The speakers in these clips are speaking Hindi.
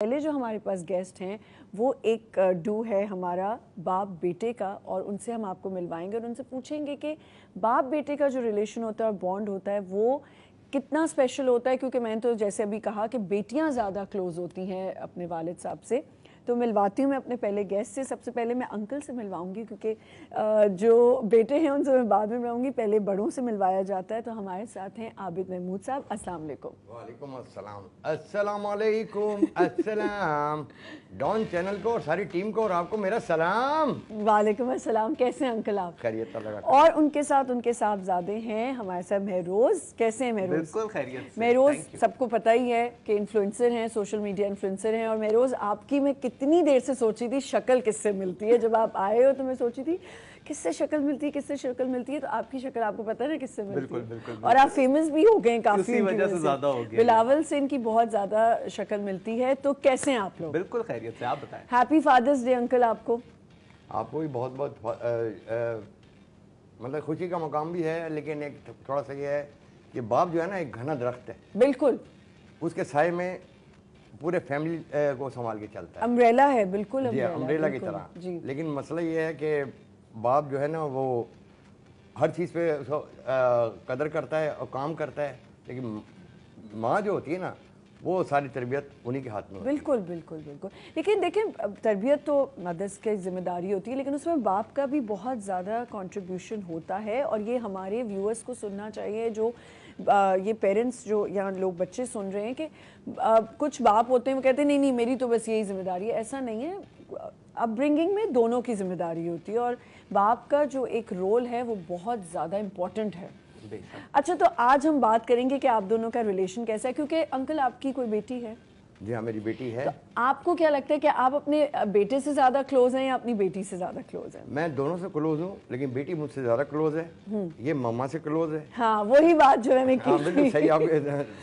पहले जो हमारे पास गेस्ट हैं, वो एक डू है हमारा बाप बेटे का और उनसे हम आपको मिलवाएँगे और उनसे पूछेंगे कि बाप बेटे का जो रिलेशन होता है और बॉन्ड होता है, वो कितना स्पेशल होता है? क्योंकि मैंने तो जैसे अभी कहा कि बेटियाँ ज़्यादा क्लोज होती हैं अपने वालिद साहब से। तो मिलवाती हूँ मैं अपने पहले गेस्ट से। सबसे पहले मैं अंकल से मिलवाऊँगी क्योंकि जो बेटे हैं उनसे मैं बाद में मिलाऊँगी पहले बड़ों से मिलवाया जाता है तो हमारे साथ हैं आबिद महमूद साहब। अस्सलाम वालेकुम। वालेकुम अस्सलाम। अस्सलाम वालेकुम अस्सलाम। डॉन चैनल को और सारी टीम को और आपको मेरा सलाम। वालेकुम अस्सलाम। कैसे हैं अंकल आप? खैरियत और उनके साथ उनके साहबजादे हैं। हमारे साथ महरोज। कैसे हैं महरोज? बिल्कुल खैरियत महरोज सबको पता ही है कि इन्फ्लुएंसर हैं सोशल मीडिया इन्फ्लुएंसर हैं। और महरोज आपकी मैं कितनी देर से सोची थी शक्ल किससे मिलती है। जब आप आए हो तो मैं सोची थी किससे शक्ल मिलती है किससे शक्ल मिलती है तो आपकी शक्ल आपको पता है ना किससे मिलती बिल्कुल, है। बिल्कुल, और आप फ़ेमस भी हो गए काफ़ी वजह से ज़्यादा हो गए बिलावल से इनकी बहुत ज़्यादा शक्ल मिलती है तो कैसे हैं आप लोग? बिल्कुल खैरियत से आप बताएँ। हैप्पी फादर्स डे अंकल आपको। आपको भी बहुत बहुत मतलब खुशी का मकाम भी है लेकिन एक थोड़ा सा ये है कि बाप जो है ना एक घना दरख्त है। बिल्कुल। उसके साय में पूरे फैमिली को संभाल के चलता है। अम्ब्रेला है बिल्कुल अम्ब्रेला की तरह। लेकिन मसला ये है कि बाप जो है ना वो हर चीज़ पे उसको कदर करता है और काम करता है। लेकिन माँ जो होती है ना वो सारी तरबियत उन्हीं के हाथ में बिल्कुल बिल्कुल बिल्कुल। लेकिन देखें तरबियत तो मदर्स की ज़िम्मेदारी होती है लेकिन उसमें बाप का भी बहुत ज़्यादा कंट्रीब्यूशन होता है। और ये हमारे व्यूअर्स को सुनना चाहिए जो ये पेरेंट्स जो यहाँ लोग बच्चे सुन रहे हैं कि कुछ बाप होते हैं वो कहते हैं नहीं नहीं मेरी तो बस यही ज़िम्मेदारी है। ऐसा नहीं है। अपब्रिंगिंग में दोनों की ज़िम्मेदारी होती है और बाप का जो एक रोल है वो बहुत ज़्यादा इम्पोर्टेंट है। अच्छा तो आज हम बात करेंगे कि आप दोनों का रिलेशन कैसा है क्योंकि अंकल आपकी कोई बेटी है? जी हाँ मेरी बेटी है। तो आपको क्या लगता है कि आप अपने बेटे से ज़्यादा क्लोज हैं या अपनी बेटी से ज़्यादा क्लोज हैं मैं दोनों से क्लोज हूँ लेकिन बेटी मुझसे ज़्यादा क्लोज है हम्म। ये मम्मा से क्लोज है हाँ वही बात जो है मैं हाँ, सही आप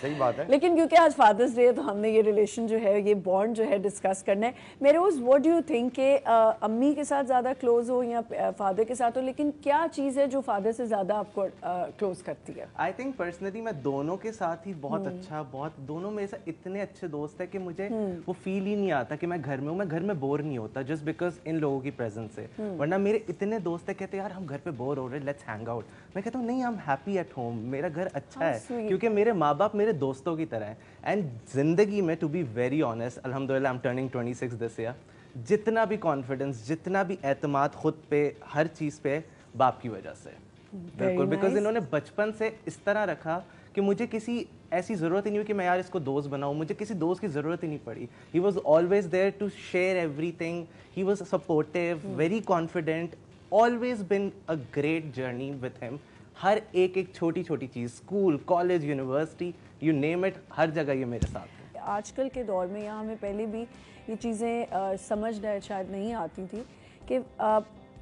सही बात है लेकिन क्योंकि आज फादर्स डे है तो हमने ये रिलेशन जो है ये बॉन्ड जो है डिस्कस करना है मेरे उस वॉट डू यू थिंक के अम्मी के साथ ज़्यादा क्लोज हो या फादर के साथ हो लेकिन क्या चीज़ है जो फादर से ज़्यादा आपको क्लोज करती है आई थिंक पर्सनली मैं दोनों के साथ ही बहुत हम्म। अच्छा बहुत दोनों मेरे साथ इतने अच्छे दोस्त है कि मुझे हम्म। वो फील ही नहीं आता कि मैं घर में हूँ मैं घर में बोर नहीं होता जस्ट बिकॉज़ इन लोगों की प्रेजेंस से। हम्म। वरना मेरे इतने दोस्त है कहते यार हम घर पे बोर हो रहे लेट्स हैंग आउट मैं कहता हूँ नहीं I am happy at home मेरा घर अच्छा है क्योंकि मेरे माँ बाप मेरे दोस्तों की तरह है। एंड ज़िंदगी में टू बी वेरी ऑनेस्ट अलहमदिल्ला I am turning twenty six this year जितना भी कॉन्फिडेंस जितना भी एतमाद खुद पे हर चीज़ पे बाप की वजह से। बिल्कुल बिकॉज़ इन्होंने बचपन से इस तरह रखा कि मुझे किसी ऐसी ज़रूरत ही नहीं हुई कि मैं यार इसको दोस्त बनाऊँ मुझे किसी दोस्त की ज़रूरत ही नहीं पड़ी। He was always there to share everything he was supportive very confident always been a great journey with him हर एक एक छोटी छोटी चीज़ school college university you name it हर जगह ये मेरे साथ आजकल के दौर में यहाँ हमें पहले भी ये चीज़ें समझ शायद नहीं आती थी कि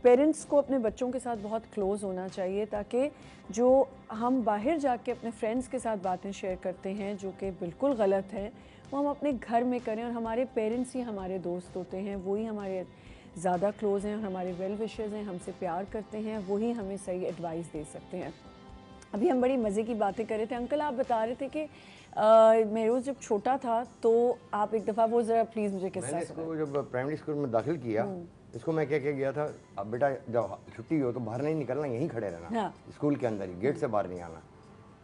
पेरेंट्स को अपने बच्चों के साथ बहुत क्लोज़ होना चाहिए ताकि जो हम बाहर जाके अपने फ्रेंड्स के साथ बातें शेयर करते हैं जो कि बिल्कुल गलत है वो हम अपने घर में करें और हमारे पेरेंट्स ही हमारे दोस्त होते हैं वही हमारे ज़्यादा क्लोज़ हैं और हमारे वेल विशेज़ हैं हमसे प्यार करते हैं वही हमें सही एडवाइस दे सकते हैं। अभी हम बड़ी मज़े की बातें कर रहे थे। अंकल आप बता रहे थे कि मेरोज जब छोटा था तो आप एक दफ़ा वो ज़रा प्लीज़ मुझे किस्सा जब प्राइमरी स्कूल में दाखिल किया हम्म। इसको मैं क्या क्या गया था अब बेटा जब छुट्टी हो तो बाहर नहीं निकलना यहीं खड़े रहना हाँ। स्कूल के अंदर ही गेट से बाहर नहीं आना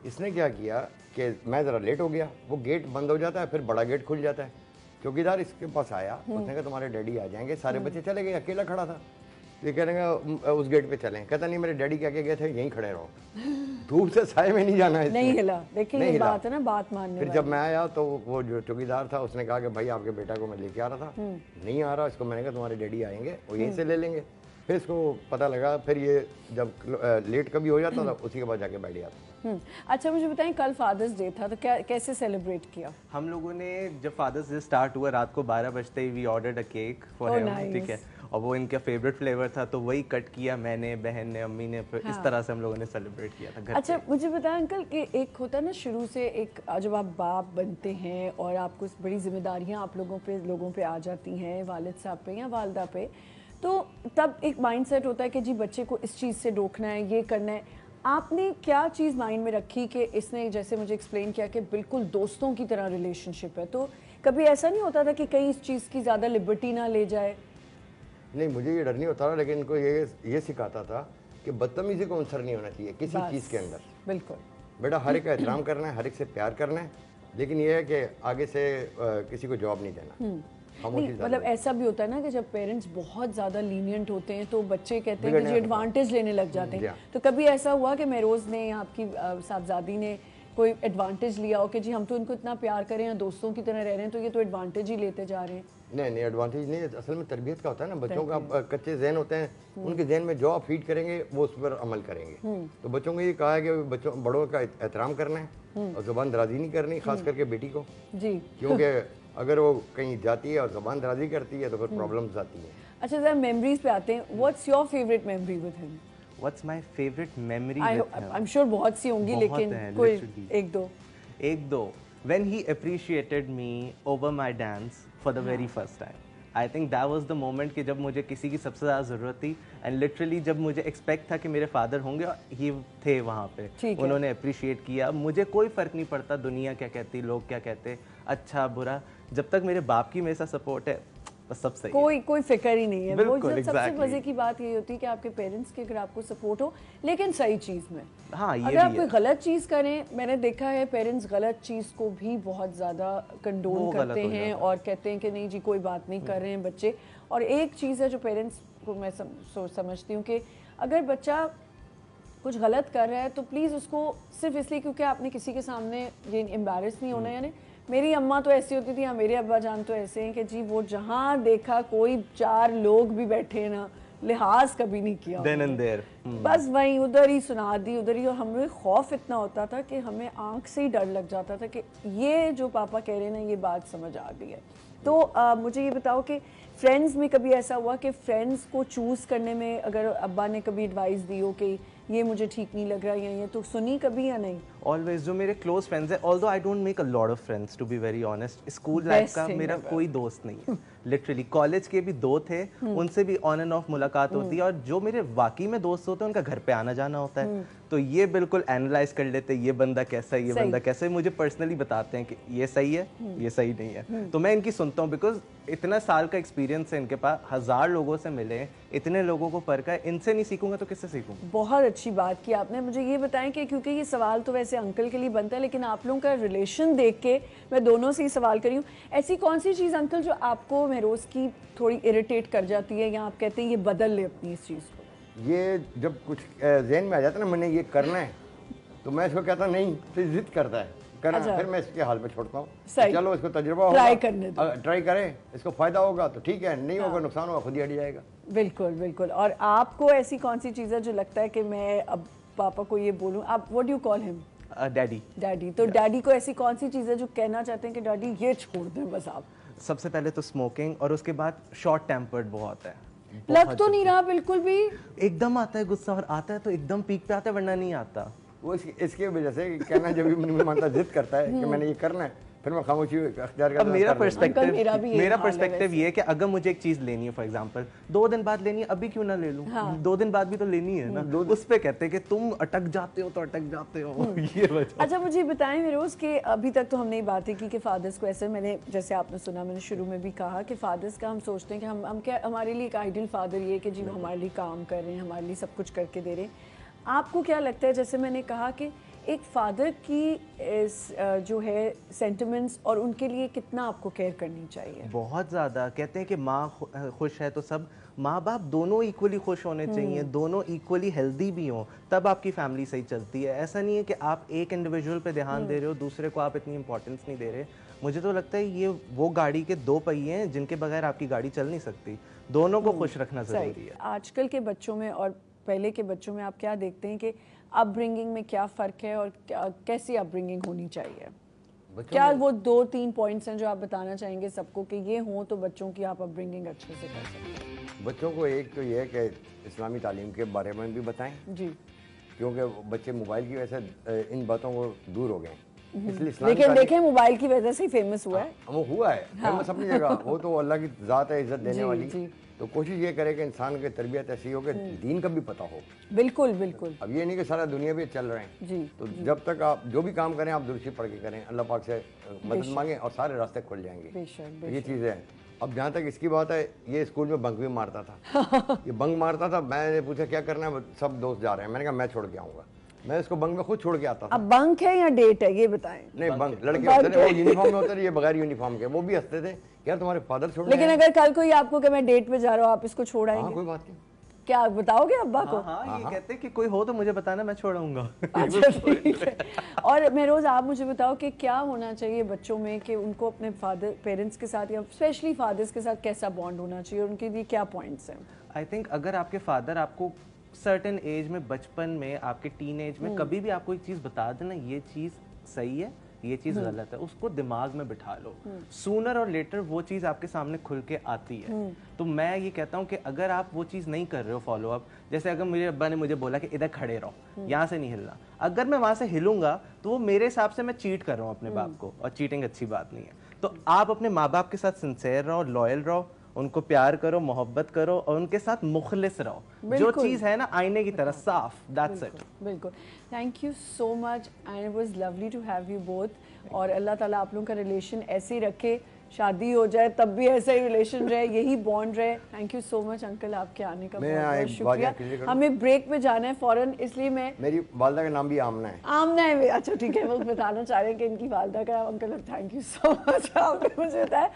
इसने क्या किया कि मैं ज़रा लेट हो गया वो गेट बंद हो जाता है फिर बड़ा गेट खुल जाता है चौकीदार इसके पास आया हम्म। उसने कहा तुम्हारे डैडी आ जाएँगे सारे हम्म। बच्चे चले गए अकेला खड़ा था ये कह रहे उस गेट पे चलें। कहता नहीं मेरे डैडी क्या गए थे? यहीं खड़े रहो। धूप से साय में नहीं जाना है नहीं हिला। देखिए ये बात है ना बात मानने फिर जब मैं आया तो वो जो चौकीदार था उसने कहा कि भाई आपके बेटा को मैं लेके आ रहा था। हम्म। नहीं आ रहा इसको मैंने कहा तुम्हारे डैडी आएँगे वो यहीं से ले लेंगे। फिर इसको पता लगा फिर ये जब लेट कभी हो जाता था उसी के बाद जाके बैठ जाता हम्म। अच्छा मुझे बताएँ कल फादर्स डे था तो क्या कैसे सेलिब्रेट किया? हम लोगों ने जब फादर्स डे स्टार्ट हुआ रात को 12 बजते ही we ordered a cake for him ठीक है। और वो इनका फेवरेट फ्लेवर था तो वही कट किया मैंने बहन ने अम्मी ने फिर हाँ। इस तरह से हम लोगों ने सेलिब्रेट किया था अच्छा मुझे बताया अंकल कि एक होता है ना शुरू से एक जब आप बाप बनते हैं और आपको बड़ी जिम्मेदारियाँ आप लोगों पर लोगों पर आ जाती हैं वालिद साहब पे या वालदा पे तो तब एक माइंडसेट होता है कि जी बच्चे को इस चीज़ से रोकना है ये करना है। आपने क्या चीज़ माइंड में रखी कि इसने जैसे मुझे एक्सप्लेन किया कि बिल्कुल दोस्तों की तरह रिलेशनशिप है? तो कभी ऐसा नहीं होता था कि कहीं इस चीज़ की ज़्यादा लिबर्टी ना ले जाए? नहीं मुझे ये डर नहीं होता था लेकिन इनको ये ये सिखाता था कि बदतमीजी को अवसर नहीं होना चाहिए किसी चीज़ के अंदर। बिल्कुल। बेटा हर एक का एहतराम करना है हर एक से प्यार करना है लेकिन ये है कि आगे से अ, किसी को जवाब नहीं देना। से मतलब ऐसा भी होता है ना कि जब पेरेंट्स बहुत ज़्यादा लीनियंट होते हैं तो बच्चे कहते हैं कि जी एडवांटेज लेने लग जाते हैं। हाँ। तो कभी ऐसा हुआ कि मेरोज़ ने आपकी साहबजादी ने कोई एडवांटेज लिया हो कि जी हम तो इनको इतना प्यार करें या दोस्तों की तरह रह रहे हैं तो ये तो एडवांटेज ही लेते जा रहे हैं? नहीं नहीं एडवांटेज नहीं असल में तरबियत का होता है ना बच्चों का कच्चे जहन होते हैं उनके जहन में जो आप फ़ीड करेंगे वो उस पर अमल करेंगे। तो बच्चों को ये कहा है कि बच्चों बड़ों का एहतराम करना है और ज़ुबान दराजी नहीं करनी खास करके बेटी को। जी। क्योंकि अगर वो कहीं जाती है और ज़ुबान दराजी करती है तो फिर प्रॉब्लम्स आती हैं। अच्छा जरा मेमोरीज पे आते हैं। What's your favourite memory with him what's my favourite memory I am sure बहुत सी होंगी लेकिन कोई एक दो। एक दो। When he appreciated me over my dance for the very first time I think that was the moment कि जब मुझे किसी की सबसे ज़्यादा ज़रूरत थी एंड लिटरली जब मुझे एक्सपेक्ट था कि मेरे फादर होंगे और ही थे वहाँ पे। उन्होंने अप्रिशिएट किया। मुझे कोई फ़र्क नहीं पड़ता दुनिया क्या कहती लोग क्या कहते अच्छा बुरा। जब तक मेरे बाप की मेरे साथ सपोर्ट है बस सब सही है। कोई कोई फ़िक्र ही नहीं है। वो बिल्कुल, जब सबसे मज़े की बात ये होती है कि आपके पेरेंट्स की अगर आपको सपोर्ट हो लेकिन सही चीज़ में। हाँ ये अगर भी आप कोई गलत चीज़ करें मैंने देखा है पेरेंट्स गलत चीज़ को भी बहुत ज़्यादा गलत करते हैं और कहते हैं कि नहीं जी कोई बात नहीं कर रहे हैं बच्चे। और एक चीज़ है जो पेरेंट्स को मैं समझती हूँ कि अगर बच्चा कुछ गलत कर रहा है तो प्लीज़ उसको सिर्फ़ इसलिए क्योंकि आपने किसी के सामने ये एम्बेरस नहीं होना यानी मेरी अम्मा तो ऐसी होती थी या मेरे अब्बा जान तो ऐसे हैं कि जी वो जहाँ देखा कोई चार लोग भी बैठे ना लिहाज कभी नहीं किया देन एंड उन्होंने। देयर बस वहीं उधर ही सुना दी उधर ही और हमें खौफ इतना होता था कि हमें आँख से ही डर लग जाता था कि ये जो पापा कह रहे हैं ना ये बात समझ आ गई है। तो अ, मुझे ये बताओ कि फ्रेंड्स में कभी ऐसा हुआ कि फ्रेंड्स को चूज़ करने में अगर अब्बा ने कभी एडवाइस दी हो कि ये मुझे ठीक नहीं लग रहा या ये तो सुनी कभी या नहीं? ऑलवेज जो मेरे क्लोज फ्रेंड्स हैं although I don't make a lot of friends to be very honest school life का मेरा. कोई दोस्त नहीं है लिटरली कॉलेज के भी दो थे उनसे भी ऑन एंड ऑफ़ मुलाकात होती है और जो मेरे वाकई में दोस्त होते हैं उनका घर पे आना जाना होता है। तो ये बिल्कुल एनालाइज कर लेते हैं ये बंदा कैसा है ये बंदा कैसा है। मुझे पर्सनली बताते हैं कि ये सही है ये सही नहीं है। तो मैं इनकी सुनता हूँ बिकॉज़ इतना साल का एक्सपीरियंस है इनके पास हज़ार लोगों से मिले इतने लोगों को फ़र्क है इनसे नहीं सीखूँगा तो किससे सीखूँगा? बहुत अच्छी बात की आपने। मुझे ये बताएँ कि क्योंकि ये सवाल तो वैसे अंकल के लिए बनता है लेकिन आप लोगों का रिलेशन देख के मैं दोनों से ही सवाल करी हूँ। ऐसी कौन सी चीज़ अंकल जो आपको महरोज की थोड़ी इरिटेट कर जाती है या आप कहते हैं ये बदल ले अपनी इस चीज़ को? ये जब कुछ जहन में आ जाता है ना मैंने ये करना है तो मैं इसको कहता नहीं तो जिद करता है। करना अच्छा। फिर मैं इसके हाल पे छोड़ता हूँ। चलो इसको तजुर्बा Try करने दो। ट्राई करें इसको फ़ायदा होगा तो ठीक है नहीं हाँ। होगा नुकसान होगा खुद ही हट जाएगा। बिल्कुल बिल्कुल। और आपको ऐसी कौन सी चीज़ है जो लगता है कि मैं अब पापा को ये बोलूँ? आप what you call him daddy. Daddy. तो डैडी को ऐसी कौन सी चीज़ है जो कहना चाहते हैं कि डैडी ये छोड़ दें बस आप? सबसे पहले तो स्मोकिंग और उसके बाद शॉर्ट टेम्पर्ड बहुत है। लग तो नहीं रहा बिल्कुल भी? एकदम आता है गुस्सा और आता है तो एकदम पीक पे आता है वरना नहीं आता। वो इसकी वजह से कहना जब भी मन मानता जिद करता है कि मैंने ये करना है। फिर मैं खामोशी अख्तियार अब मेरा हूँ। अंकल, मेरा भी पर्सपेक्टिव मेरा पर्सपेक्टिव ये है कि अगर मुझे एक चीज़ लेनी है फॉर एग्जांपल दो दिन बाद लेनी है अभी क्यों ना ले लूँ? दो दिन बाद भी तो लेनी है ना। उस पे कहते हैं कि तुम अटक जाते हो तो अटक जाते हो। ये वजह। अच्छा मुझे बताएँ मेरोज कि अभी तक तो हमने ये बातें की कि फादर्स को ऐसे मैंने जैसे आपने सुना मैंने शुरू में भी कहा कि फादर्स का हम सोचते हैं कि हम हम क्या हमारे लिए एक आइडियल फादर ये है कि जी वो हमारे लिए काम कर रहे हैं हमारे लिए सब कुछ करके दे रहे हैं। आपको क्या लगता है जैसे मैंने कहा कि एक फादर की इस, जो है सेंटिमेंट्स और उनके लिए कितना आपको केयर करनी चाहिए? बहुत ज़्यादा। कहते हैं कि माँ खुश है तो सब माँ बाप दोनों इक्वली खुश होने चाहिए दोनों इक्वली हेल्दी भी हों तब आपकी फैमिली सही चलती है। ऐसा नहीं है कि आप एक इंडिविजुअल पे ध्यान दे रहे हो दूसरे को आप इतनी इंपॉर्टेंस नहीं दे रहे। मुझे तो लगता है ये वो गाड़ी के दो पहिए हैं जिनके बगैर आपकी गाड़ी चल नहीं सकती। दोनों को खुश रखना ज़रूरी है। आजकल के बच्चों में और पहले के बच्चों में आप क्या देखते हैं कि अपब्रिंगिंग में क्या फ़र्क है और कैसी अपब्रिंगिंग होनी चाहिए? क्या वो दो तीन पॉइंट्स हैं जो आप बताना चाहेंगे सबको कि ये हों तो बच्चों की आप अपब्रिंगिंग अच्छे से कर सकते हैं? बच्चों को एक तो ये है कि इस्लामी तालीम के बारे में भी बताएँ। जी। क्योंकि बच्चे मोबाइल की वजह से इन बातों को दूर हो गए हैं। इसलिए लेकिन देखें मोबाइल की वजह से ही फ़ेमस हुआ है। वो हुआ है। फ़ेमस अपनी जगह। वो तो अल्लाह की ज़ात है इज़्ज़त देने वाली। तो कोशिश ये करे कि इंसान की तरबियत ऐसी हो कि दीन का भी पता हो। बिल्कुल बिल्कुल। अब ये नहीं कि सारा दुनिया भी चल रहे हैं। जी तो जी। जब तक आप जो भी काम करें आप दुरुस्ती पढ़ के करें। अल्लाह पाक से मदद मांगे और सारे रास्ते खुल जाएँगे। बेशक, ये चीज़ें हैं। अब जहाँ तक इसकी बात है ये स्कूल में बंक भी मारता था। ये बंक मारता था मैंने पूछा क्या करना है? सब दोस्त जा रहे हैं। मैंने कहा मैं छोड़ के आऊँगा। मैं इसको बंक में खुद छोड़ के आता था। अब बंक है या डेट है ये बताएँ। नहीं बंक बंक लड़के होते थे वो यूनिफॉर्म में होते थे ये बगैर यूनिफॉर्म के वो भी हँसते थे यार तुम्हारे फादर छोड़ लेकिन अगर कल कोई आपको कि मैं डेट पे जा रहा हूँ आप इसको छोड़ हाँ आएँगे कोई बात नहीं। क्या आप बताओगे अब्बा को? हाँ हाँ ये कहते हैं कि कोई हो तो मुझे बताना मैं छोड़ाऊँगा अच्छा ठीक है। और मेरोज आप मुझे बताओ कि क्या होना चाहिए बच्चों में कि उनको अपने फादर पेरेंट्स के साथ या स्पेशली फादर्स के साथ कैसा बॉन्ड होना चाहिए? उनके लिए क्या पॉइंट्स हैं? आई थिंक अगर आपके फादर आपको सर्टेन एज में बचपन में आपके टीन एज में कभी भी आपको एक चीज़ बता देना ये चीज़ सही है ये चीज़ गलत है उसको दिमाग में बिठा लो। सूनर और लेटर वो चीज़ आपके सामने खुल के आती है। तो मैं ये कहता हूँ कि अगर आप वो चीज़ नहीं कर रहे हो फॉलो अप जैसे अगर मेरे अब्बा ने मुझे बोला कि इधर खड़े रहो यहाँ से नहीं हिलना। अगर मैं वहाँ से हिलूँगा तो वो मेरे हिसाब से मैं चीट कर रहा हूँ अपने बाप को और चीटिंग अच्छी बात नहीं है। तो आप अपने माँ बाप के साथ सिंसेयर रहो लॉयल रहो उनको प्यार करो मोहब्बत करो और उनके साथ मुखलिस रहो। जो चीज़ है ना आईने की तरह साफ़ दैट्स इट बिल्कुल thank you so much and it was lovely to have you both और अल्लाह ताला आप लोगों का रिलेशन ऐसे ही रखे शादी हो जाए तब भी ऐसा ही रिलेशन रहे यही बॉन्ड रहे। Thank you so much uncle आपके आने का मैं बहुत बहुत शुक्रिया। हमें ब्रेक पे जाना है फॉरन इसलिए मैं मेरी वालदा का नाम भी आमना है। आमना है अच्छा ठीक है वो बताना चाह रहे हैं कि इनकी वालदा का uncle thank you so much आपने मुझे बताया।